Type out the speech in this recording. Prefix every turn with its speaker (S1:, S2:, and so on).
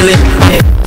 S1: killing. Yeah.